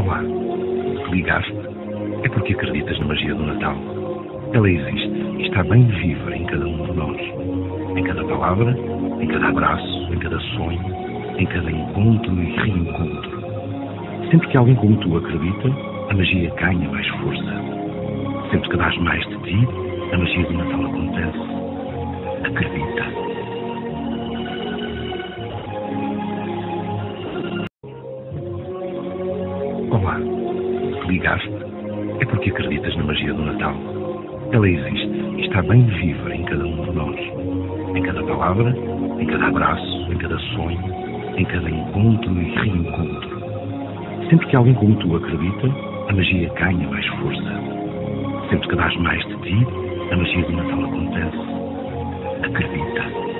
Olá. Ligaste, é porque acreditas na magia do Natal. Ela existe e está bem viva em cada um de nós. Em cada palavra, em cada abraço, em cada sonho, em cada encontro e reencontro. Sempre que alguém como tu acredita, a magia ganha mais força. Sempre que dás mais de ti, a magia do Natal acontece. Acredita. Olá. Ligaste, é porque acreditas na magia do Natal. Ela existe e está bem viva em cada um de nós. Em cada palavra, em cada abraço, em cada sonho, em cada encontro e reencontro. Sempre que alguém como tu acredita, a magia ganha mais força. Sempre que dás mais de ti, a magia do Natal acontece. Acredita.